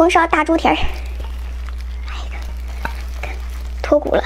红烧大猪蹄儿，来一个，脱骨了。